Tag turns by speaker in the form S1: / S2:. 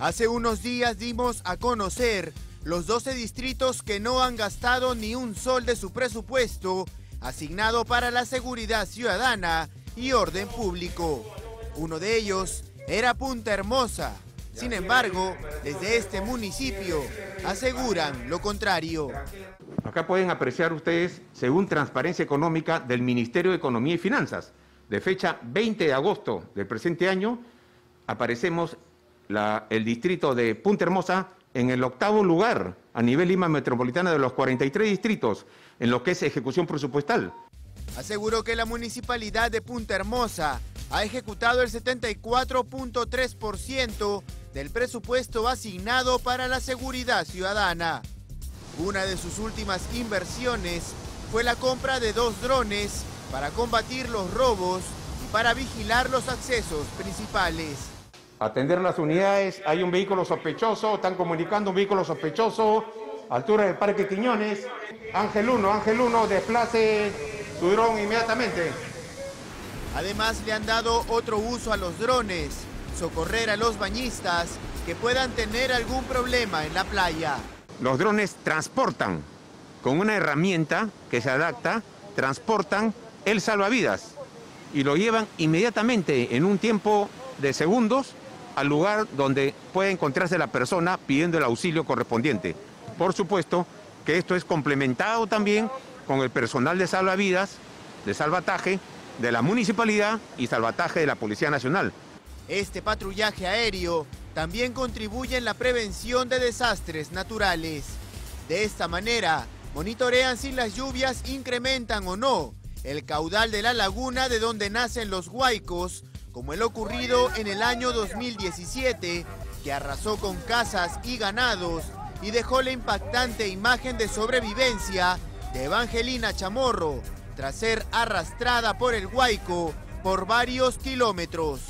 S1: Hace unos días dimos a conocer los 12 distritos que no han gastado ni un sol de su presupuesto asignado para la seguridad ciudadana y orden público. Uno de ellos era Punta Hermosa. Sin embargo, desde este municipio aseguran lo contrario.
S2: Acá pueden apreciar ustedes, según Transparencia Económica del Ministerio de Economía y Finanzas, de fecha 20 de agosto del presente año, aparecemos el distrito de Punta Hermosa en el octavo lugar a nivel Lima Metropolitana de los 43 distritos en lo que es ejecución presupuestal.
S1: Aseguró que la municipalidad de Punta Hermosa ha ejecutado el 74.3% del presupuesto asignado para la seguridad ciudadana. Una de sus últimas inversiones fue la compra de dos drones para combatir los robos y para vigilar los accesos principales.
S2: Atender las unidades, hay un vehículo sospechoso, están comunicando un vehículo sospechoso, altura del Parque Quiñones. Ángel 1, Ángel 1, desplace su dron inmediatamente.
S1: Además le han dado otro uso a los drones, socorrer a los bañistas que puedan tener algún problema en la playa.
S2: Los drones transportan con una herramienta que se adapta, transportan el salvavidas y lo llevan inmediatamente en un tiempo de segundos al lugar donde puede encontrarse la persona pidiendo el auxilio correspondiente. Por supuesto que esto es complementado también con el personal de salvavidas, de salvataje, de la municipalidad y salvataje de la Policía Nacional.
S1: Este patrullaje aéreo también contribuye en la prevención de desastres naturales. De esta manera, monitorean si las lluvias incrementan o no el caudal de la laguna de donde nacen los huaicos, como el ocurrido en el año 2017, que arrasó con casas y ganados y dejó la impactante imagen de sobrevivencia de Evangelina Chamorro tras ser arrastrada por el huaico por varios kilómetros.